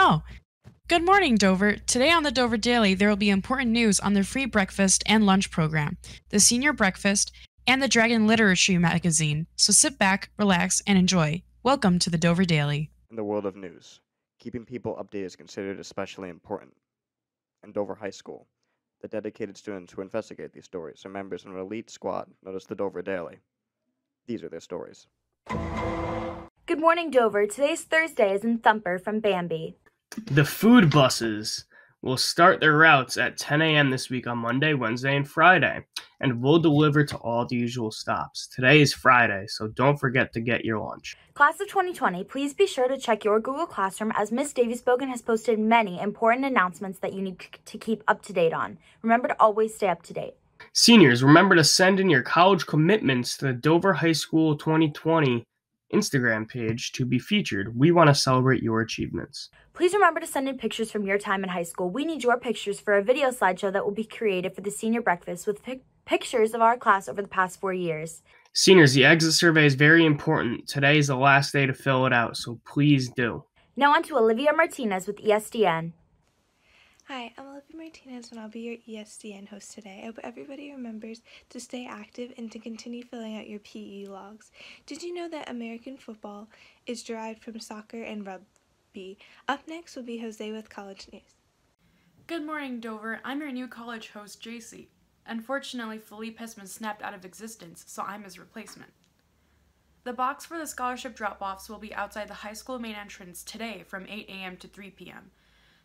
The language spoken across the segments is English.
Oh, good morning, Dover. Today on the Dover Daily, there will be important news on the free breakfast and lunch program, the senior breakfast, and the Dragon Literature magazine. So sit back, relax, and enjoy. Welcome to the Dover Daily. In the world of news, keeping people updated is considered especially important. In Dover High School, the dedicated students who investigate these stories are members of an elite squad known as the Dover Daily. These are their stories. Good morning, Dover. Today's Thursday is in Thumper from Bambi. The food buses will start their routes at 10 a.m. this week on Monday, Wednesday, and Friday, and will deliver to all the usual stops. Today is Friday, so don't forget to get your lunch. Class of 2020, please be sure to check your Google Classroom as Miss Davies Bogan has posted many important announcements that you need to keep up to date on. Remember to always stay up to date. Seniors, remember to send in your college commitments to the Dover High School 2020 Instagram page to be featured. We want to celebrate your achievements. Please remember to send in pictures from your time in high school. We need your pictures for a video slideshow that will be created for the senior breakfast with pic- pictures of our class over the past four years. Seniors, the exit survey is very important. Today is the last day to fill it out, so please do. Now on to Olivia Martinez with ESDN. Hi, I'm Olivia Martinez and I'll be your ESDN host today. I hope everybody remembers to stay active and to continue filling out your PE logs. Did you know that American football is derived from soccer and rugby? Up next will be Jose with college news. Good morning, Dover. I'm your new college host, JC. Unfortunately, Philippe has been snapped out of existence, so I'm his replacement. The box for the scholarship drop offs will be outside the high school main entrance today from 8 a.m. to 3 p.m.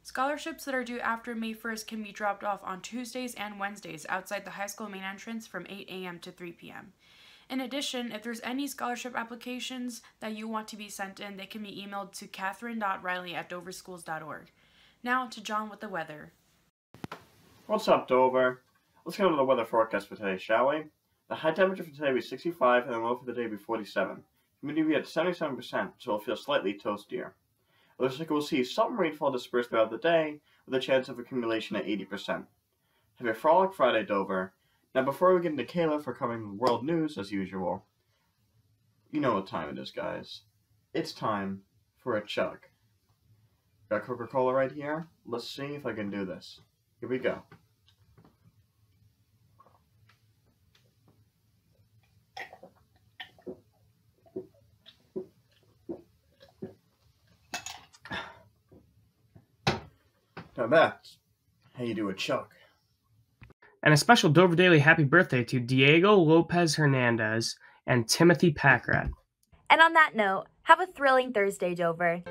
Scholarships that are due after May 1st can be dropped off on Tuesdays and Wednesdays outside the high school main entrance from 8 a.m. to 3 p.m. In addition, if there's any scholarship applications that you want to be sent in, they can be emailed to catherine.riley at doverschools.org. Now to John with the weather. What's up, Dover? Let's go to the weather forecast for today, shall we? The high temperature for today will be 65 and the low for the day will be 47. Humidity will be at 77%, so it'll feel slightly toastier. Looks like we'll see some rainfall dispersed throughout the day, with a chance of accumulation at 80%. Have a frolic Friday, Dover. Now, before we get into Kayla for covering world news as usual, you know what time it is, guys. It's time for a chug. Got Coca Cola right here. Let's see if I can do this. Here we go. Now that's how you do a chug. And a special Dover Daily happy birthday to Diego Lopez Hernandez and Timothy Packrat. And on that note, have a thrilling Thursday, Dover.